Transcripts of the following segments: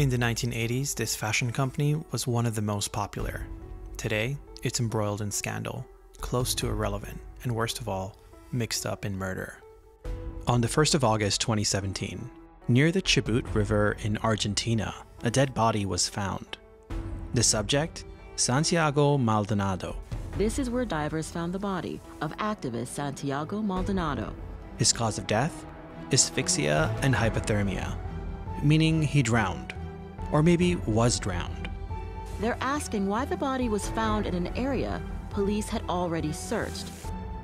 In the 1980s, this fashion company was one of the most popular. Today, it's embroiled in scandal, close to irrelevant, and worst of all, mixed up in murder. On the 1st of August 2017, near the Chubut River in Argentina, a dead body was found. The subject? Santiago Maldonado. This is where divers found the body of activist Santiago Maldonado. His cause of death? Asphyxia and hypothermia, meaning he drowned, or maybe was drowned. They're asking why the body was found in an area police had already searched.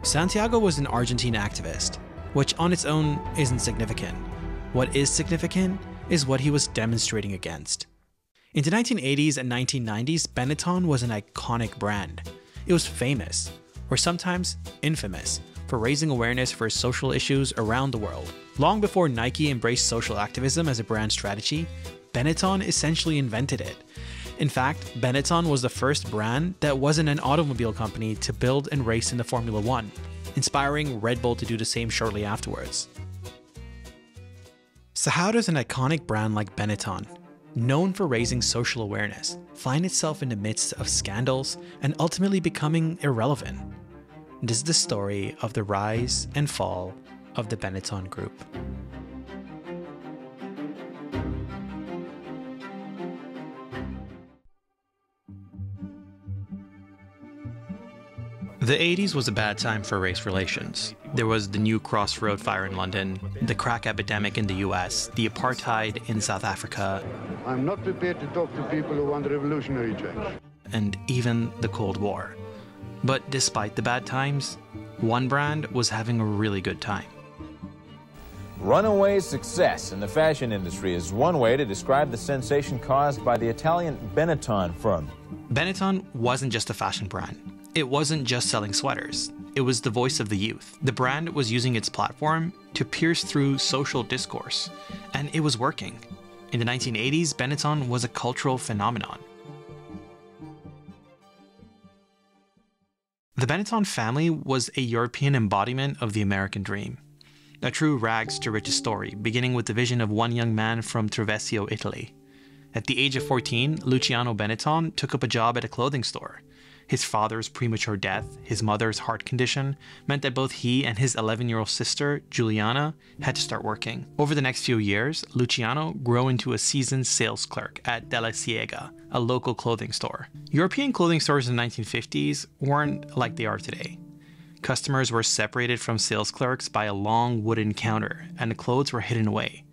Santiago was an Argentine activist, which on its own isn't significant. What is significant is what he was demonstrating against. In the 1980s and 1990s, Benetton was an iconic brand. It was famous, or sometimes infamous, for raising awareness for social issues around the world. Long before Nike embraced social activism as a brand strategy, Benetton essentially invented it. In fact, Benetton was the first brand that wasn't an automobile company to build and race in the Formula One, inspiring Red Bull to do the same shortly afterwards. So, how does an iconic brand like Benetton, known for raising social awareness, find itself in the midst of scandals and ultimately becoming irrelevant? This is the story of the rise and fall of the Benetton Group. The 80s was a bad time for race relations. There was the New Cross Road fire in London, the crack epidemic in the US, the apartheid in South Africa. I'm not prepared to talk to people who want revolutionary change. And even the Cold War. But despite the bad times, one brand was having a really good time. Runaway success in the fashion industry is one way to describe the sensation caused by the Italian Benetton firm. Benetton wasn't just a fashion brand. It wasn't just selling sweaters. It was the voice of the youth. The brand was using its platform to pierce through social discourse, and it was working. In the 1980s, Benetton was a cultural phenomenon. The Benetton family was a European embodiment of the American dream. A true rags to riches story, beginning with the vision of one young man from Treviso, Italy. At the age of 14, Luciano Benetton took up a job at a clothing store. His father's premature death, his mother's heart condition, meant that both he and his 11 year old sister, Giuliana, had to start working. Over the next few years, Luciano grew into a seasoned sales clerk at Della Siega, a local clothing store. European clothing stores in the 1950s weren't like they are today. Customers were separated from sales clerks by a long wooden counter, and the clothes were hidden away.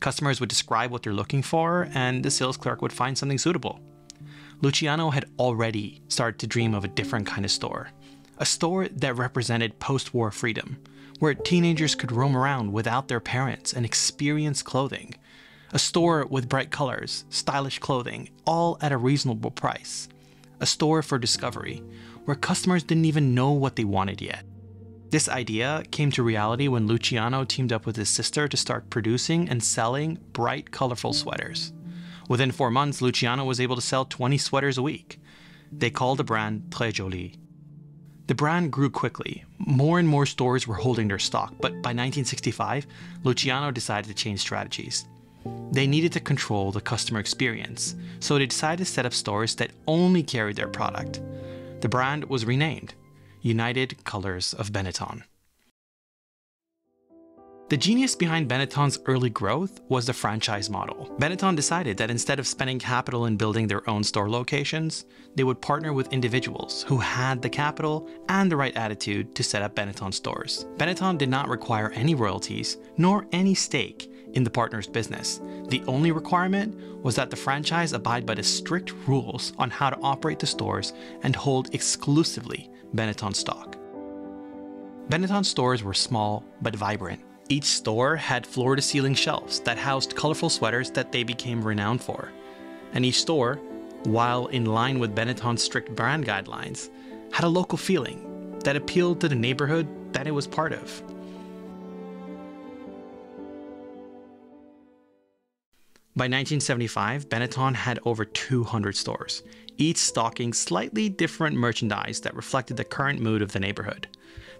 Customers would describe what they're looking for, and the sales clerk would find something suitable. Luciano had already started to dream of a different kind of store. A store that represented post war freedom, where teenagers could roam around without their parents and experience clothing. A store with bright colors, stylish clothing, all at a reasonable price. A store for discovery, where customers didn't even know what they wanted yet. This idea came to reality when Luciano teamed up with his sister to start producing and selling bright, colorful sweaters. Within four months, Luciano was able to sell 20 sweaters a week. They called the brand Très Jolie. The brand grew quickly. More and more stores were holding their stock, but by 1965, Luciano decided to change strategies. They needed to control the customer experience, so they decided to set up stores that only carried their product. The brand was renamed United Colors of Benetton. The genius behind Benetton's early growth was the franchise model. Benetton decided that instead of spending capital in building their own store locations, they would partner with individuals who had the capital and the right attitude to set up Benetton stores. Benetton did not require any royalties nor any stake in the partner's business. The only requirement was that the franchise abide by the strict rules on how to operate the stores and hold exclusively Benetton stock. Benetton stores were small but vibrant. Each store had floor to ceiling shelves that housed colorful sweaters that they became renowned for. And each store, while in line with Benetton's strict brand guidelines, had a local feeling that appealed to the neighborhood that it was part of. By 1975, Benetton had over 200 stores, each stocking slightly different merchandise that reflected the current mood of the neighborhood.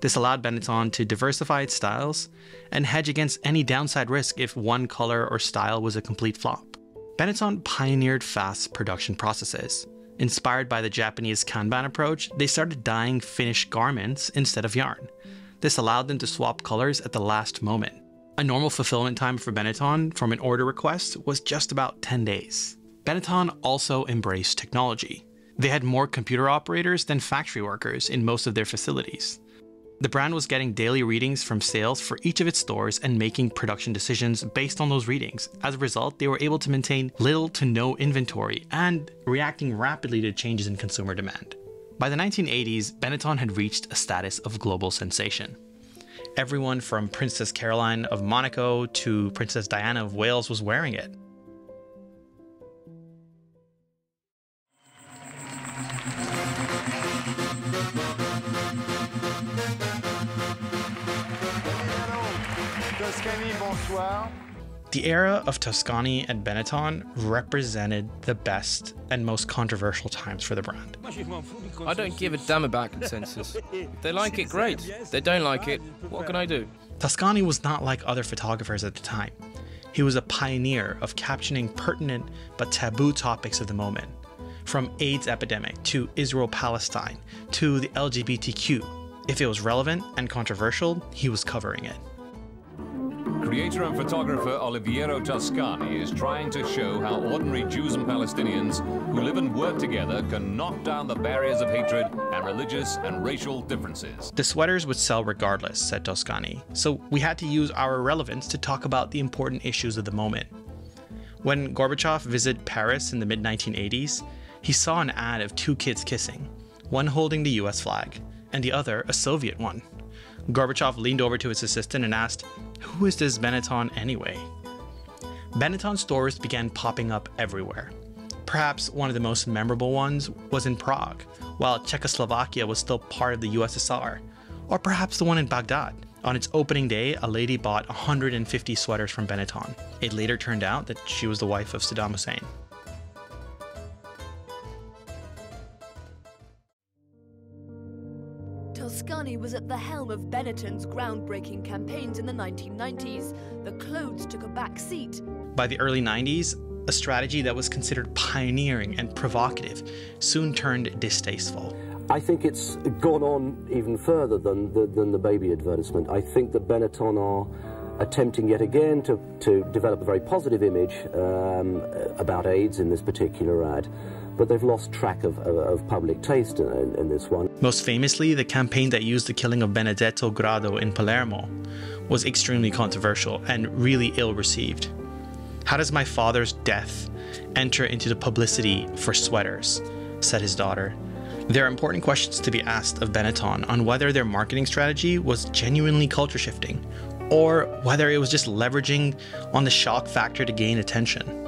This allowed Benetton to diversify its styles and hedge against any downside risk if one color or style was a complete flop. Benetton pioneered fast production processes. Inspired by the Japanese Kanban approach, they started dyeing finished garments instead of yarn. This allowed them to swap colors at the last moment. A normal fulfillment time for Benetton from an order request was just about 10 days. Benetton also embraced technology. They had more computer operators than factory workers in most of their facilities. The brand was getting daily readings from sales for each of its stores and making production decisions based on those readings. As a result, they were able to maintain little to no inventory and reacting rapidly to changes in consumer demand. By the 1980s, Benetton had reached a status of global sensation. Everyone from Princess Caroline of Monaco to Princess Diana of Wales was wearing it. The era of Toscani and Benetton represented the best and most controversial times for the brand. I don't give a damn about consensus. If they like it, great. If they don't like it, what can I do? Toscani was not like other photographers at the time. He was a pioneer of captioning pertinent but taboo topics of the moment, from AIDS epidemic to Israel Palestine to the LGBTQ. If it was relevant and controversial, he was covering it. Creator and photographer Oliviero Toscani is trying to show how ordinary Jews and Palestinians who live and work together can knock down the barriers of hatred and religious and racial differences. The sweaters would sell regardless, said Toscani, so we had to use our relevance to talk about the important issues of the moment. When Gorbachev visited Paris in the mid 1980s, he saw an ad of two kids kissing, one holding the US flag, and the other a Soviet one. Gorbachev leaned over to his assistant and asked, Who is this Benetton anyway? Benetton stores began popping up everywhere. Perhaps one of the most memorable ones was in Prague, while Czechoslovakia was still part of the USSR, or perhaps the one in Baghdad. On its opening day, a lady bought 150 sweaters from Benetton. It later turned out that she was the wife of Saddam Hussein. Was at the helm of Benetton's groundbreaking campaigns in the 1990s. The clothes took a back seat. By the early 90s, a strategy that was considered pioneering and provocative soon turned distasteful. I think it's gone on even further than the, than the baby advertisement. I think that Benetton are attempting yet again to, to develop a very positive image um, about AIDS in this particular ad but they've lost track of, of, of public taste in, in, this one. Most famously, the campaign that used the killing of Benedetto Grado in Palermo was extremely controversial and really ill received. How does my father's death enter into the publicity for sweaters? said his daughter. There are important questions to be asked of Benetton on whether their marketing strategy was genuinely culture shifting, or whether it was just leveraging on the shock factor to gain attention.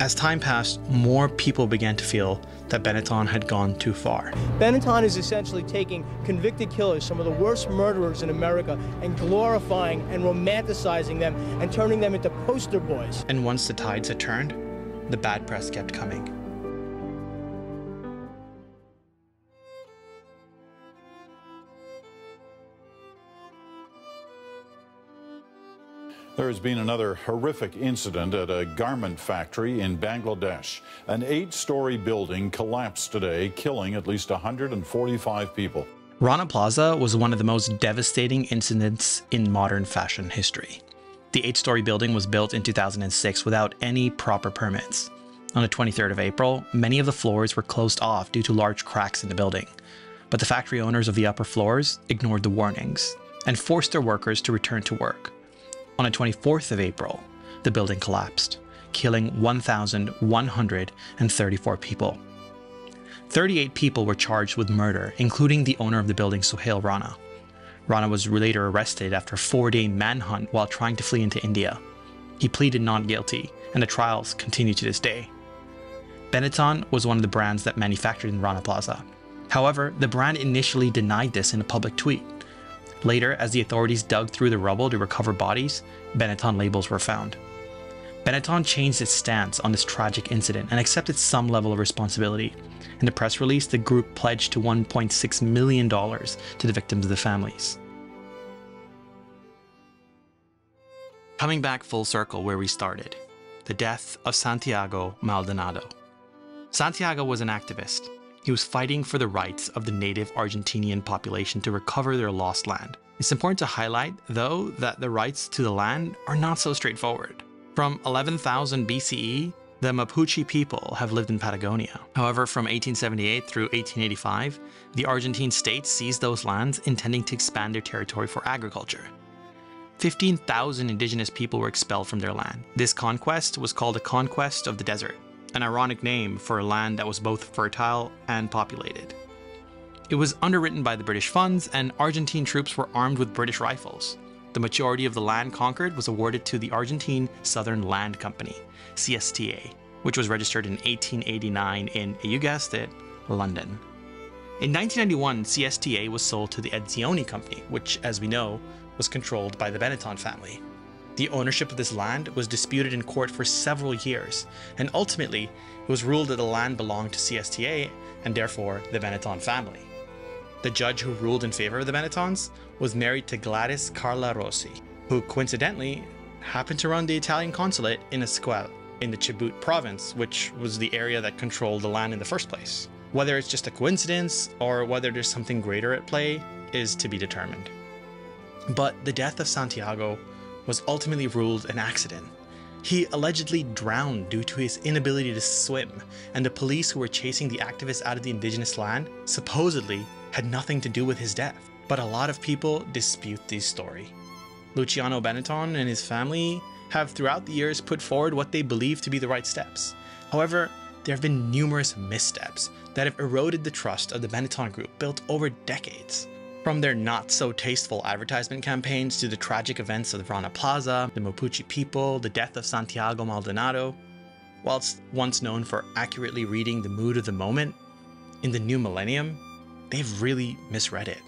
As time passed, more people began to feel that Benetton had gone too far. Benetton is essentially taking convicted killers, some of the worst murderers in America, and glorifying and romanticizing them and turning them into poster boys. And once the tides had turned, the bad press kept coming. There has been another horrific incident at a garment factory in Bangladesh. An eight story building collapsed today, killing at least 145 people. Rana Plaza was one of the most devastating incidents in modern fashion history. The eight story building was built in 2006 without any proper permits. On the 23rd of April, many of the floors were closed off due to large cracks in the building. But the factory owners of the upper floors ignored the warnings and forced their workers to return to work. On the 24th of April, the building collapsed, killing 1,134 people. 38 people were charged with murder, including the owner of the building, Suhail Rana. Rana was later arrested after a four day manhunt while trying to flee into India. He pleaded not guilty, and the trials continue to this day. Benetton was one of the brands that manufactured in Rana Plaza. However, the brand initially denied this in a public tweet. Later, as the authorities dug through the rubble to recover bodies, Benetton labels were found. Benetton changed its stance on this tragic incident and accepted some level of responsibility. In the press release, the group pledged to $1.6 million to the victims of the families. Coming back full circle where we started, the death of Santiago Maldonado. Santiago was an activist. He was fighting for the rights of the native Argentinian population to recover their lost land. It's important to highlight, though, that the rights to the land are not so straightforward. From 11,000 BCE, the Mapuche people have lived in Patagonia. However, from 1878 through 1885, the Argentine state seized those lands intending to expand their territory for agriculture. 15,000 indigenous people were expelled from their land. This conquest was called the Conquest of the Desert, an ironic name for a land that was both fertile and populated. It was underwritten by the British funds, and Argentine troops were armed with British rifles. The majority of the land conquered was awarded to the Argentine Southern Land Company, CSTA, which was registered in 1889 in, you guessed it, London. In 1991, CSTA was sold to the Edizione Company, which, as we know, was controlled by the Benetton family. The ownership of this land was disputed in court for several years, and ultimately, it was ruled that the land belonged to CSTA and therefore the Benetton family. The judge who ruled in favor of the Benettons was married to Gladys Carla Rossi, who coincidentally happened to run the Italian consulate in Esquel, in the Chubut province, which was the area that controlled the land in the first place. Whether it's just a coincidence or whether there's something greater at play is to be determined. But the death of Santiago was ultimately ruled an accident. He allegedly drowned due to his inability to swim, and the police who were chasing the activists out of the indigenous land supposedly had nothing to do with his death. But a lot of people dispute this story. Luciano Benetton and his family have throughout the years put forward what they believe to be the right steps. However, there have been numerous missteps that have eroded the trust of the Benetton Group built over decades. From their not so tasteful advertisement campaigns to the tragic events of the Rana Plaza, the Mapuche people, the death of Santiago Maldonado, whilst once known for accurately reading the mood of the moment, in the new millennium, they've really misread it.